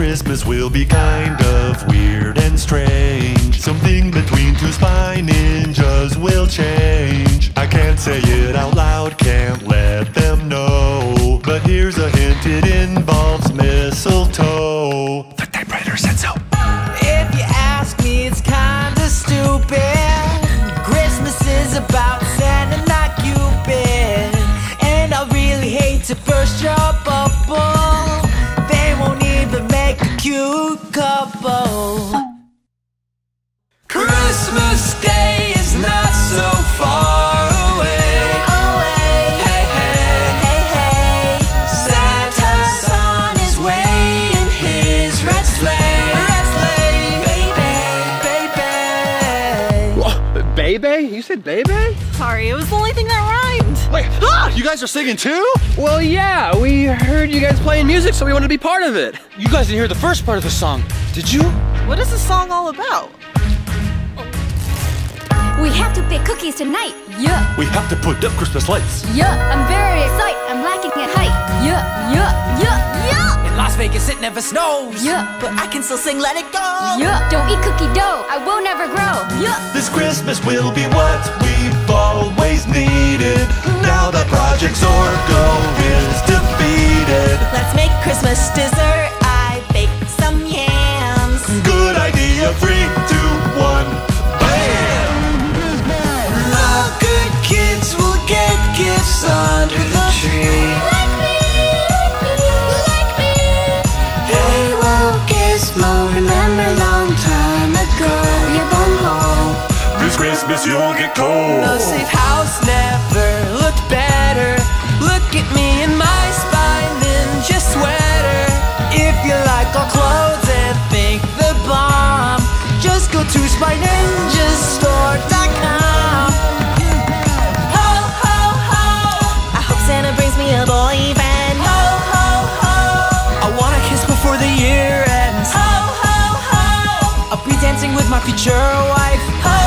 Christmas will be kind of weird and strange. Something between two spy ninjas will change. I can't say it out loud, can't let them know. But here's a hint it involves mistletoe. Christmas Day is not so far away. Hey, hey, hey, hey. Santa's his red sleigh. Baby, baby. Bebe? You said Bebe? Sorry, it was the only thing that rhymed. Wait, ah, you guys are singing too? Well, yeah, we heard you guys playing music, so we wanted to be part of it. You guys didn't hear the first part of the song, did you? What is the song all about? We have to bake cookies tonight. Yeah, We have to put up Christmas lights. yeah. I'm very excited. I'm lacking in height. Yeah, yeah, yeah, yeah. In Las Vegas, it never snows. Yeah. But I can still sing Let It Go. Yeah. Don't eat cookie dough. I will never grow. Yeah. This Christmas will be what we've always needed. Now that Project Zorgo is defeated. Let's make Christmas dessert. I baked some yams. Good idea. Three, two, one, bam! All good kids will get gifts under the tree. Like me, like me, Hey, well, Gizmo, Christmas you won't get cold. The safe house never looked better. Look at me in my spy ninja sweater. If you like our clothes and think the bomb, just go to spyninjastore.com. Ho, ho, ho. I hope Santa brings me a boyfriend. Ho, ho, ho. I want a kiss before the year ends. Ho, ho, ho. I'll be dancing with my future wife. Ho,